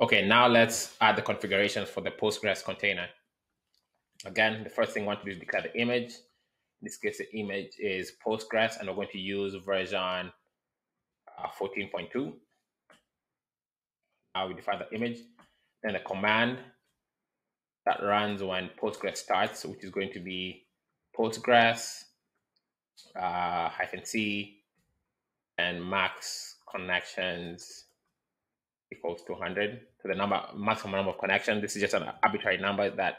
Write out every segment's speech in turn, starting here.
Okay, now let's add the configurations for the Postgres container. Again, the first thing we want to do is declare the image. In this case, the image is Postgres, and we're going to use version uh, 14.2. Now we define the image. Then the command that runs when Postgres starts, which is going to be Postgres uh, hyphen C and max connections equals 200. So the number maximum number of connections. This is just an arbitrary number that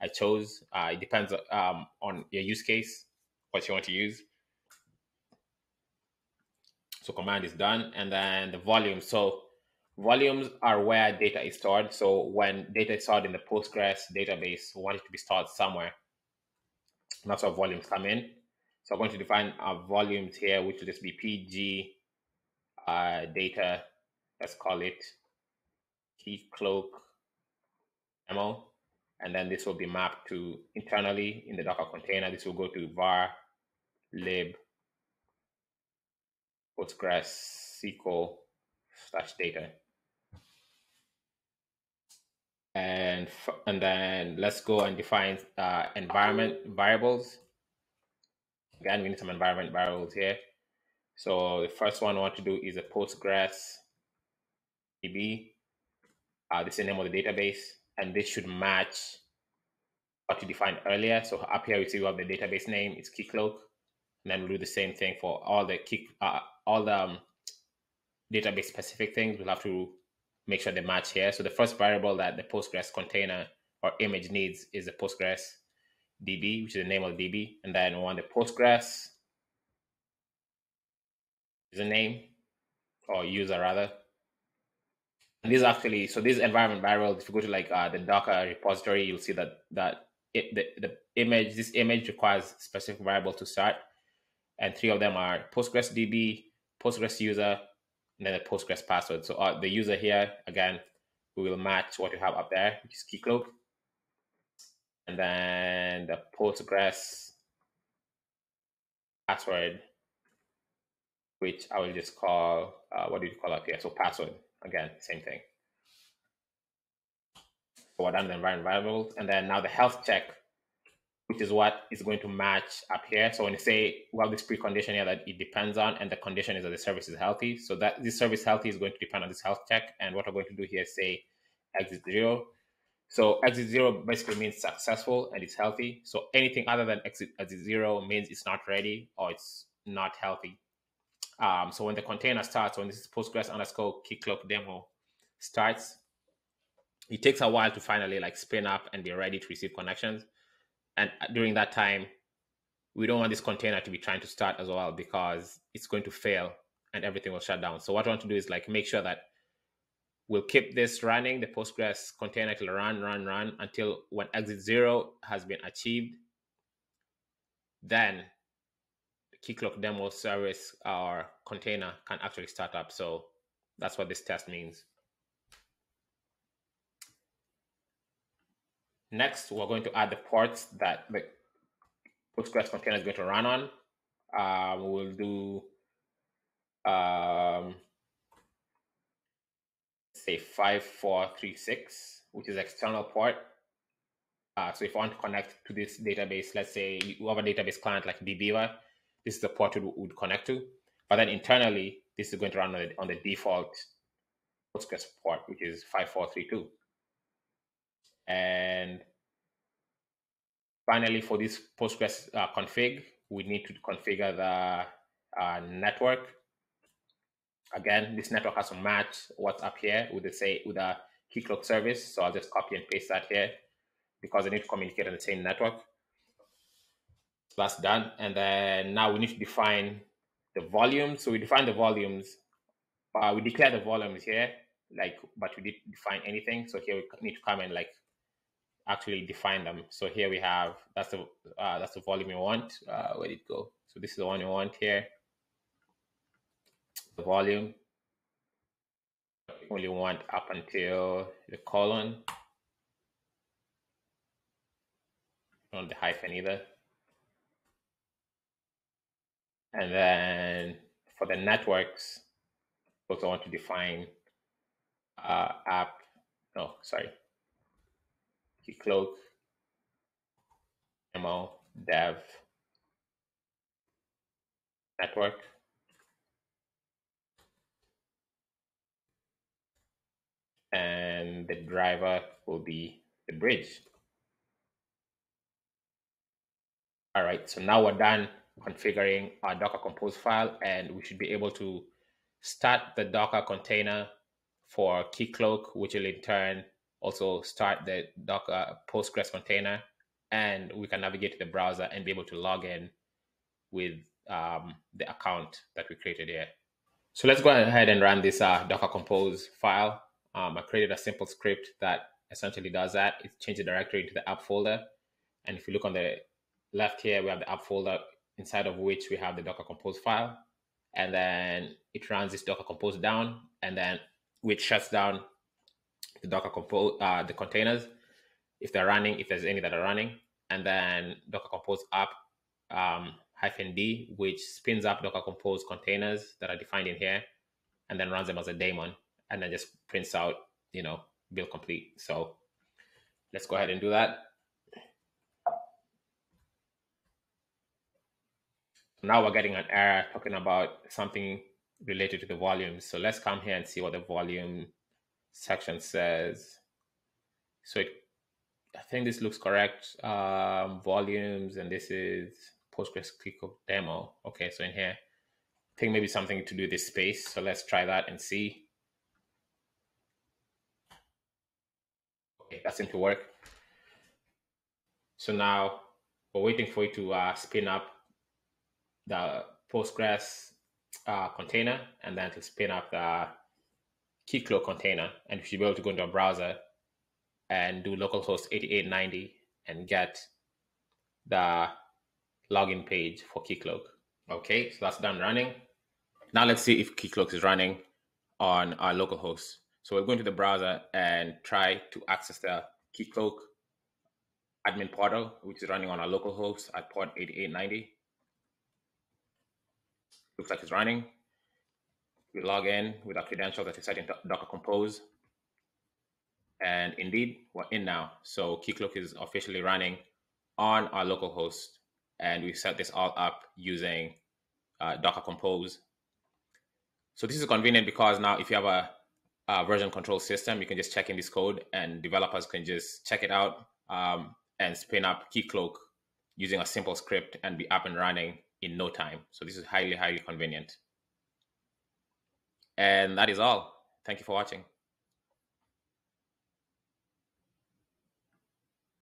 I chose. Uh, it depends um, on your use case, what you want to use. So command is done, and then the volume. So volumes are where data is stored. So when data is stored in the Postgres database, we want it to be stored somewhere. And that's where volumes come in. So I'm going to define our volumes here, which will just be PG uh, data let's call it Keycloak demo. And then this will be mapped to internally in the Docker container. This will go to var lib Postgres SQL slash data. And, and then let's go and define uh, environment variables. Again, we need some environment variables here. So the first one I want to do is a Postgres DB. Uh, this is the name of the database, and this should match what you defined earlier. So up here, we see we have the database name, it's Keycloak. And then we'll do the same thing for all the key, uh, all the um, database specific things. We'll have to make sure they match here. So the first variable that the Postgres container or image needs is the Postgres DB, which is the name of the DB. And then we want the Postgres is a name or user rather. And these actually, so these environment variables, if you go to like uh, the Docker repository, you'll see that that it, the, the image, this image requires specific variable to start. And three of them are Postgres DB, Postgres user, and then the Postgres password. So uh, the user here, again, we will match what you have up there, which is Keycloak. And then the Postgres password, which I will just call, uh, what do you call up here? So password. Again, same thing. So we're the environment variables. And then now the health check, which is what is going to match up here. So when you say we have this precondition here that it depends on, and the condition is that the service is healthy. So that this service healthy is going to depend on this health check. And what we're going to do here is say exit zero. So exit zero basically means successful and it's healthy. So anything other than exit, exit zero means it's not ready or it's not healthy. Um, so when the container starts, when this Postgres underscore Keycloak demo starts, it takes a while to finally like spin up and be ready to receive connections. And during that time, we don't want this container to be trying to start as well because it's going to fail and everything will shut down. So what I want to do is like make sure that we'll keep this running, the Postgres container will run, run, run until when exit zero has been achieved. Then Keycloak demo service or container can actually start up. So that's what this test means. Next, we're going to add the ports that the Postgres container is going to run on. Uh, we'll do, um, say 5436, which is external port. Uh, so if I want to connect to this database, let's say you have a database client like DBeaver, this is the port it would connect to. But then internally, this is going to run on the, on the default Postgres port, which is 5432. And finally, for this Postgres uh, config, we need to configure the uh, network. Again, this network has to match what's up here with the say with the Keycloak service. So I'll just copy and paste that here because I need to communicate on the same network. That's done. And then now we need to define the volume. So we define the volumes. Uh, we declare the volumes here, like, but we didn't define anything. So here we need to come and like actually define them. So here we have that's the uh, that's the volume we want. Uh, where did it go? So this is the one we want here. The volume. Only want up until the colon. Not the hyphen either. And then for the networks, also want to define uh, app, no, sorry, Keycloak demo dev network. And the driver will be the bridge. All right, so now we're done configuring our Docker Compose file, and we should be able to start the Docker container for Keycloak, which will in turn also start the Docker Postgres container, and we can navigate to the browser and be able to log in with um, the account that we created here. So let's go ahead and run this uh, Docker Compose file. Um, I created a simple script that essentially does that. It changes the directory into the app folder. And if you look on the left here, we have the app folder inside of which we have the Docker Compose file. And then it runs this Docker Compose down, and then which shuts down the Docker Compose, uh, the containers if they're running, if there's any that are running, and then Docker Compose up um, hyphen D, which spins up Docker Compose containers that are defined in here, and then runs them as a daemon, and then just prints out, you know, build complete. So let's go ahead and do that. Now we're getting an error talking about something related to the volume. So let's come here and see what the volume section says. So it, I think this looks correct. Um, volumes, and this is Postgres Keycloak demo. Okay, so in here, I think maybe something to do with this space. So let's try that and see. Okay, that seemed to work. So now we're waiting for it to uh, spin up the Postgres uh, container and then to spin up the Keycloak container. And you should be able to go into a browser and do localhost 8890 and get the login page for Keycloak. Okay, so that's done running. Now let's see if Keycloak is running on our local host. So we're going to the browser and try to access the Keycloak admin portal, which is running on our local host at port 8890. Looks like it's running. We log in with our credentials that we set in Docker Compose. And indeed, we're in now. So Keycloak is officially running on our local host and we set this all up using uh, Docker Compose. So this is convenient because now if you have a, a, version control system, you can just check in this code and developers can just check it out um, and spin up Keycloak using a simple script and be up and running in no time. So this is highly, highly convenient. And that is all. Thank you for watching.